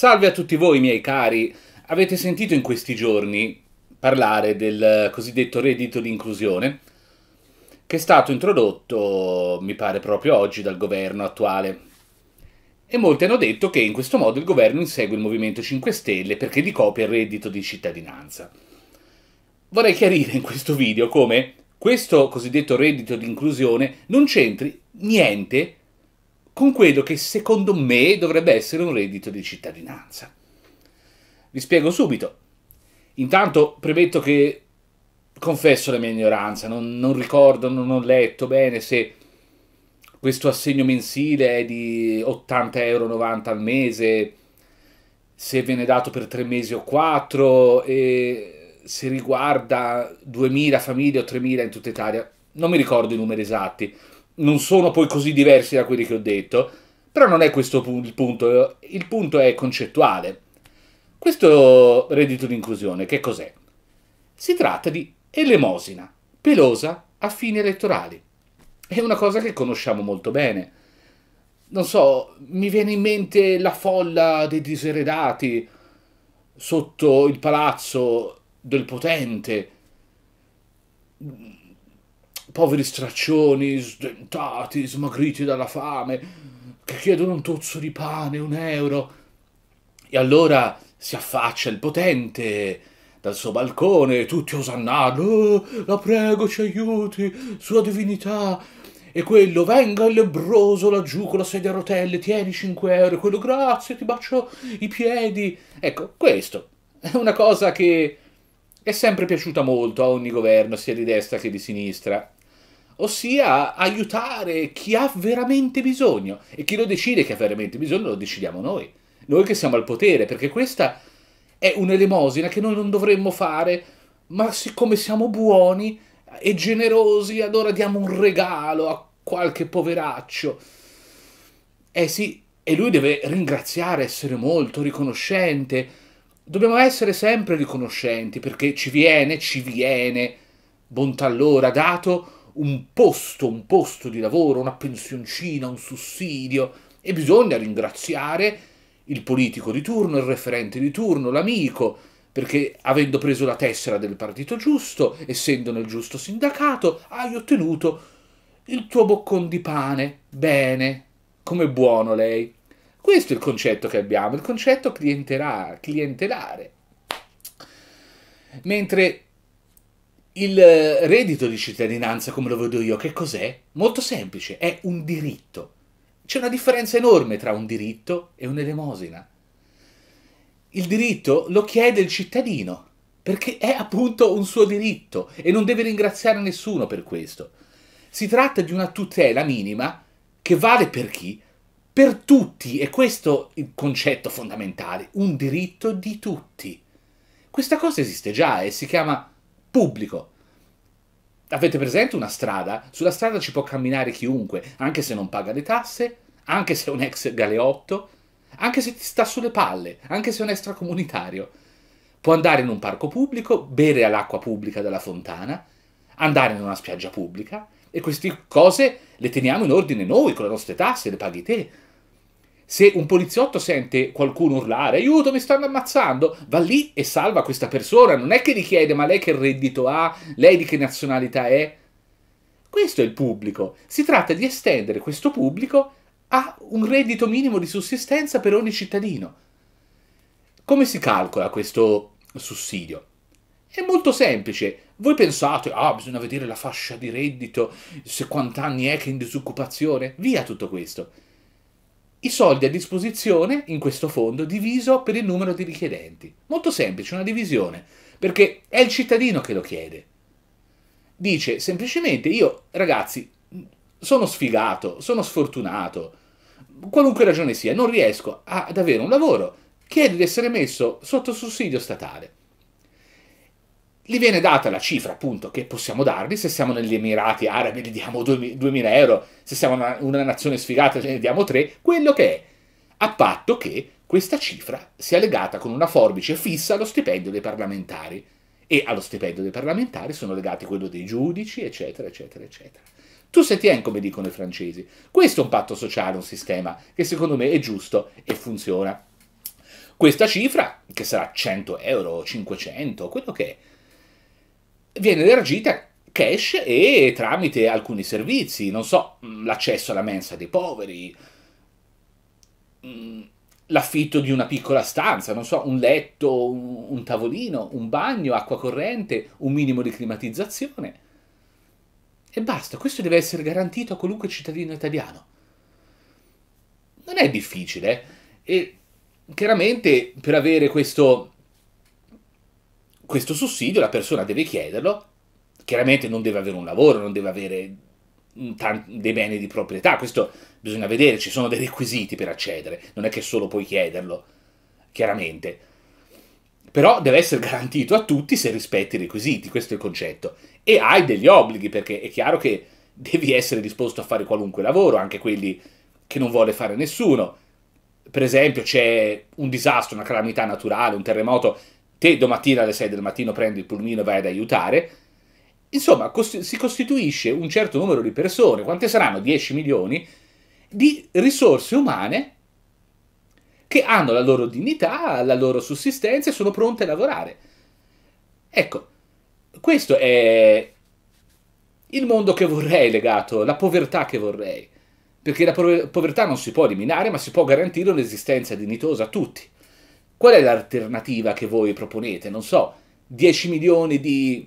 Salve a tutti voi, miei cari. Avete sentito in questi giorni parlare del cosiddetto reddito di inclusione, che è stato introdotto, mi pare proprio oggi, dal governo attuale. E molti hanno detto che in questo modo il governo insegue il Movimento 5 Stelle perché gli copia il reddito di cittadinanza. Vorrei chiarire in questo video come questo cosiddetto reddito di inclusione non c'entri niente con quello che secondo me dovrebbe essere un reddito di cittadinanza. Vi spiego subito. Intanto premetto che confesso la mia ignoranza, non, non ricordo, non ho letto bene se questo assegno mensile è di 80,90 euro al mese, se viene dato per tre mesi o quattro, e se riguarda 2.000 famiglie o 3.000 in tutta Italia. Non mi ricordo i numeri esatti non sono poi così diversi da quelli che ho detto, però non è questo il punto, il punto è concettuale. Questo reddito di inclusione che cos'è? Si tratta di elemosina, pelosa a fini elettorali. È una cosa che conosciamo molto bene. Non so, mi viene in mente la folla dei diseredati sotto il palazzo del potente poveri straccioni, sdentati, smagriti dalla fame, che chiedono un tozzo di pane, un euro. E allora si affaccia il potente dal suo balcone, tutti osannando, oh, la prego ci aiuti, sua divinità. E quello, venga il lebroso laggiù con la sedia a rotelle, tieni 5 euro, e quello, grazie, ti bacio i piedi. Ecco, questo è una cosa che è sempre piaciuta molto a ogni governo, sia di destra che di sinistra ossia aiutare chi ha veramente bisogno. E chi lo decide che ha veramente bisogno lo decidiamo noi, noi che siamo al potere, perché questa è un'elemosina che noi non dovremmo fare, ma siccome siamo buoni e generosi, allora diamo un regalo a qualche poveraccio. Eh sì, e lui deve ringraziare, essere molto riconoscente. Dobbiamo essere sempre riconoscenti perché ci viene, ci viene, bontà allora, dato un posto, un posto di lavoro, una pensioncina, un sussidio e bisogna ringraziare il politico di turno, il referente di turno, l'amico, perché avendo preso la tessera del partito giusto, essendo nel giusto sindacato, hai ottenuto il tuo boccon di pane. Bene, come buono lei. Questo è il concetto che abbiamo, il concetto clientelare. Mentre il reddito di cittadinanza, come lo vedo io, che cos'è? Molto semplice, è un diritto. C'è una differenza enorme tra un diritto e un'elemosina. Il diritto lo chiede il cittadino, perché è appunto un suo diritto e non deve ringraziare nessuno per questo. Si tratta di una tutela minima che vale per chi? Per tutti, e questo è il concetto fondamentale, un diritto di tutti. Questa cosa esiste già e si chiama pubblico. Avete presente una strada? Sulla strada ci può camminare chiunque, anche se non paga le tasse, anche se è un ex galeotto, anche se ti sta sulle palle, anche se è un extracomunitario. Può andare in un parco pubblico, bere all'acqua pubblica della fontana, andare in una spiaggia pubblica e queste cose le teniamo in ordine noi con le nostre tasse, le paghi te. Se un poliziotto sente qualcuno urlare aiuto, mi stanno ammazzando, va lì e salva questa persona. Non è che gli chiede ma lei che reddito ha, lei di che nazionalità è. Questo è il pubblico. Si tratta di estendere questo pubblico a un reddito minimo di sussistenza per ogni cittadino. Come si calcola questo sussidio? È molto semplice. Voi pensate, ah, bisogna vedere la fascia di reddito, se quant'anni è che è in disoccupazione, via tutto questo i soldi a disposizione in questo fondo diviso per il numero di richiedenti. Molto semplice, una divisione, perché è il cittadino che lo chiede. Dice semplicemente io, ragazzi, sono sfigato, sono sfortunato, qualunque ragione sia, non riesco ad avere un lavoro, chiedo di essere messo sotto sussidio statale gli viene data la cifra appunto che possiamo dargli, se siamo negli Emirati Arabi gli diamo 2000 euro, se siamo una, una nazione sfigata ne diamo 3, quello che è, a patto che questa cifra sia legata con una forbice fissa allo stipendio dei parlamentari e allo stipendio dei parlamentari sono legati quello dei giudici, eccetera, eccetera, eccetera. Tu se tien, come dicono i francesi. Questo è un patto sociale, un sistema che secondo me è giusto e funziona. Questa cifra, che sarà 100 euro, 500, quello che è, viene elargita cash e tramite alcuni servizi, non so, l'accesso alla mensa dei poveri, mm, l'affitto di una piccola stanza, non so, un letto, un, un tavolino, un bagno, acqua corrente, un minimo di climatizzazione. E basta, questo deve essere garantito a qualunque cittadino italiano. Non è difficile e chiaramente per avere questo, questo sussidio la persona deve chiederlo, chiaramente non deve avere un lavoro, non deve avere dei beni di proprietà, questo bisogna vedere, ci sono dei requisiti per accedere, non è che solo puoi chiederlo, chiaramente. Però deve essere garantito a tutti se rispetti i requisiti, questo è il concetto. E hai degli obblighi, perché è chiaro che devi essere disposto a fare qualunque lavoro, anche quelli che non vuole fare nessuno. Per esempio c'è un disastro, una calamità naturale, un terremoto, te domattina alle 6 del mattino prendi il pulmino e vai ad aiutare, Insomma, cost- si costituisce un certo numero di persone, quante saranno? 10 milioni, di risorse umane che hanno la loro dignità, la loro sussistenza e sono pronte a lavorare. Ecco, questo è il mondo che vorrei legato, la povertà che vorrei. Perché la povertà non si può eliminare, ma si può garantire un'esistenza dignitosa a tutti. Qual è l'alternativa che voi proponete? Non so, 10 milioni di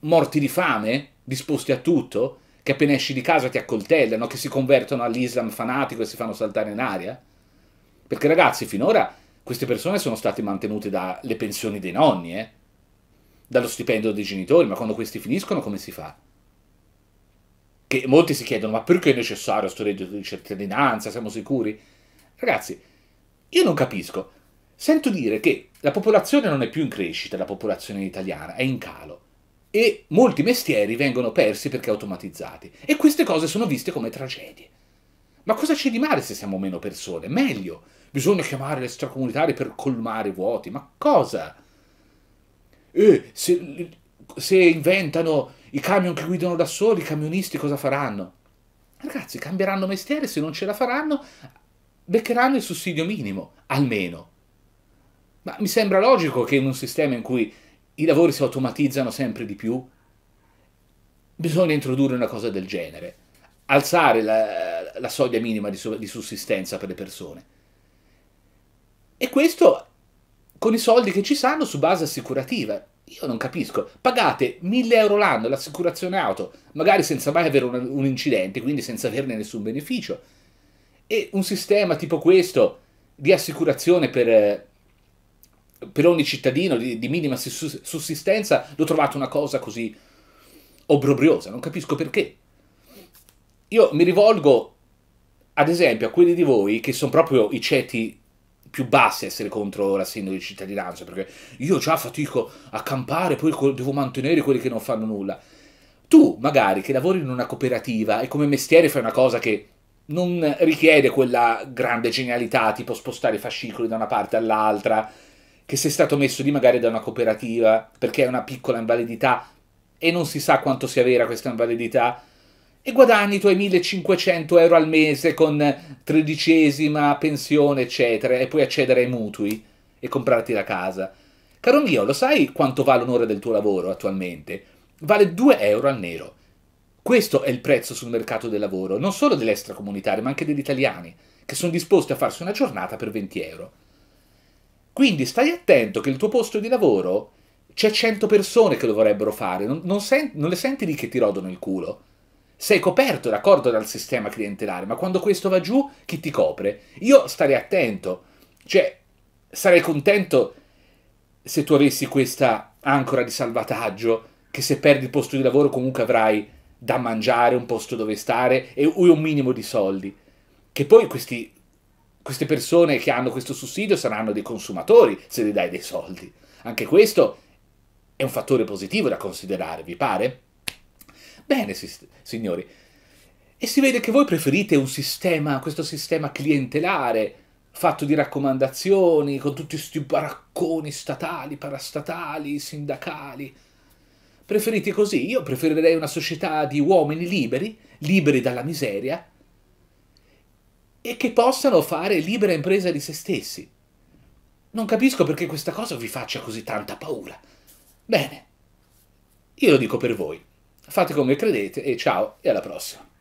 morti di fame, disposti a tutto, che appena esci di casa ti accoltellano, che si convertono all'Islam fanatico e si fanno saltare in aria? Perché ragazzi, finora queste persone sono state mantenute dalle pensioni dei nonni, eh? dallo stipendio dei genitori, ma quando questi finiscono come si fa? Che molti si chiedono, ma perché è necessario questo reddito di cittadinanza, siamo sicuri? Ragazzi, io non capisco. Sento dire che la popolazione non è più in crescita, la popolazione italiana è in calo e molti mestieri vengono persi perché automatizzati. E queste cose sono viste come tragedie. Ma cosa c'è di male se siamo meno persone? Meglio. Bisogna chiamare le stracomunitarie per colmare i vuoti. Ma cosa? Eh, se, se inventano i camion che guidano da soli, i camionisti cosa faranno? Ragazzi, cambieranno mestiere, se non ce la faranno, beccheranno il sussidio minimo, almeno. Ma mi sembra logico che in un sistema in cui i lavori si automatizzano sempre di più, bisogna introdurre una cosa del genere, alzare la, la soglia minima di, di sussistenza per le persone. E questo con i soldi che ci sanno su base assicurativa. Io non capisco. Pagate 1000 euro l'anno l'assicurazione auto, magari senza mai avere un, un, incidente, quindi senza averne nessun beneficio. E un sistema tipo questo di assicurazione per, per ogni cittadino di, di minima sussistenza, l'ho trovato una cosa così obbrobriosa, non capisco perché. Io mi rivolgo, ad esempio, a quelli di voi che sono proprio i ceti più bassi a essere contro l'assegno di cittadinanza, perché io già fatico a campare, poi devo mantenere quelli che non fanno nulla. Tu, magari, che lavori in una cooperativa e come mestiere fai una cosa che non richiede quella grande genialità, tipo spostare i fascicoli da una parte all'altra, che sei stato messo lì magari da una cooperativa perché è una piccola invalidità e non si sa quanto sia vera questa invalidità e guadagni i tuoi 1500 euro al mese con tredicesima pensione eccetera e puoi accedere ai mutui e comprarti la casa. Caro mio, lo sai quanto vale un'ora del tuo lavoro attualmente? Vale 2 euro al nero. Questo è il prezzo sul mercato del lavoro, non solo degli extracomunitari, ma anche degli italiani, che sono disposti a farsi una giornata per 20 euro. Quindi stai attento che il tuo posto di lavoro c'è 100 persone che lo vorrebbero fare, non, non, sen- non le senti lì che ti rodono il culo. Sei coperto, d'accordo, dal sistema clientelare, ma quando questo va giù, chi ti copre? Io starei attento, cioè sarei contento se tu avessi questa ancora di salvataggio, che se perdi il posto di lavoro comunque avrai da mangiare, un posto dove stare e un minimo di soldi. Che poi questi queste persone che hanno questo sussidio saranno dei consumatori se gli dai dei soldi. Anche questo è un fattore positivo da considerare, vi pare? Bene, signori. E si vede che voi preferite un sistema, questo sistema clientelare, fatto di raccomandazioni, con tutti questi baracconi statali, parastatali, sindacali. Preferite così? Io preferirei una società di uomini liberi, liberi dalla miseria, e che possano fare libera impresa di se stessi. Non capisco perché questa cosa vi faccia così tanta paura. Bene, io lo dico per voi. Fate come credete e ciao e alla prossima.